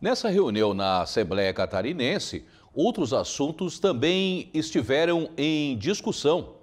Nessa reunião na Assembleia Catarinense, outros assuntos também estiveram em discussão.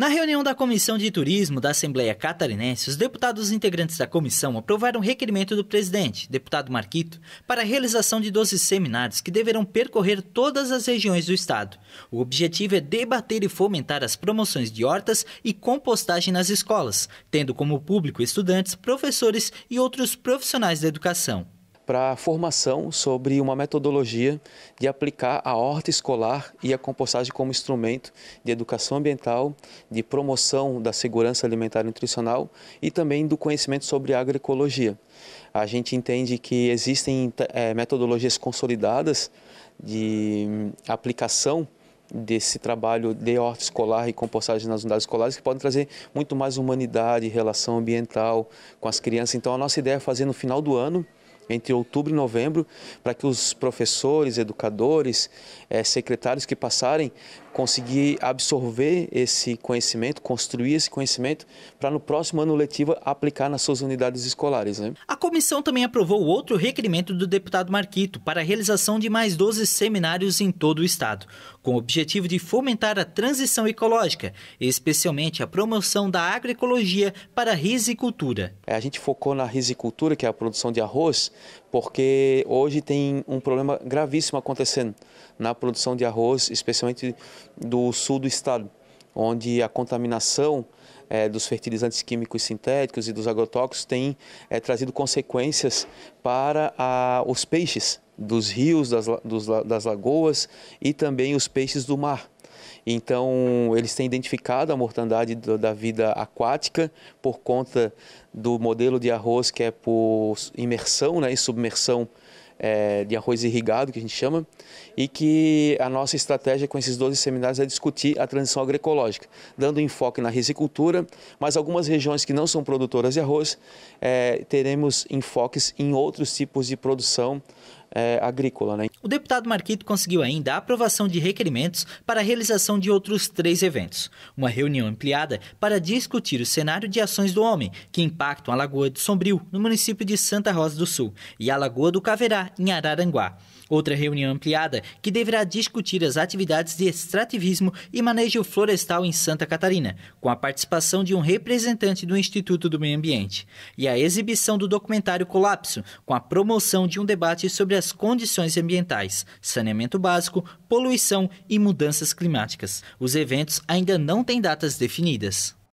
Na reunião da Comissão de Turismo da Assembleia Catarinense, os deputados integrantes da comissão aprovaram o requerimento do presidente, deputado Marquito, para a realização de 12 seminários que deverão percorrer todas as regiões do estado. O objetivo é debater e fomentar as promoções de hortas e compostagem nas escolas, tendo como público estudantes, professores e outros profissionais da educação para formação sobre uma metodologia de aplicar a horta escolar e a compostagem como instrumento de educação ambiental, de promoção da segurança alimentar e nutricional e também do conhecimento sobre agroecologia. A gente entende que existem é, metodologias consolidadas de aplicação desse trabalho de horta escolar e compostagem nas unidades escolares que podem trazer muito mais humanidade, relação ambiental com as crianças. Então a nossa ideia é fazer no final do ano entre outubro e novembro, para que os professores, educadores, é, secretários que passarem conseguir absorver esse conhecimento, construir esse conhecimento, para no próximo ano letivo aplicar nas suas unidades escolares. Né? A comissão também aprovou outro requerimento do deputado Marquito para a realização de mais 12 seminários em todo o estado, com o objetivo de fomentar a transição ecológica, especialmente a promoção da agroecologia para a risicultura. É, a gente focou na risicultura, que é a produção de arroz, porque hoje tem um problema gravíssimo acontecendo na produção de arroz, especialmente do sul do estado, onde a contaminação é, dos fertilizantes químicos sintéticos e dos agrotóxicos tem é, trazido consequências para a, os peixes dos rios, das, dos, das lagoas e também os peixes do mar. Então, eles têm identificado a mortandade da vida aquática por conta do modelo de arroz que é por imersão né, e submersão é, de arroz irrigado, que a gente chama, e que a nossa estratégia com esses 12 seminários é discutir a transição agroecológica, dando enfoque na risicultura, mas algumas regiões que não são produtoras de arroz, é, teremos enfoques em outros tipos de produção é, agrícola. Né? O deputado Marquito conseguiu ainda a aprovação de requerimentos para a realização de outros três eventos. Uma reunião ampliada para discutir o cenário de ações do homem que impactam a Lagoa do Sombrio, no município de Santa Rosa do Sul, e a Lagoa do Caverá, em Araranguá. Outra reunião ampliada que deverá discutir as atividades de extrativismo e manejo florestal em Santa Catarina, com a participação de um representante do Instituto do Meio Ambiente, e a exibição do documentário Colapso, com a promoção de um debate sobre as condições ambientais, saneamento básico, poluição e mudanças climáticas. Os eventos ainda não têm datas definidas.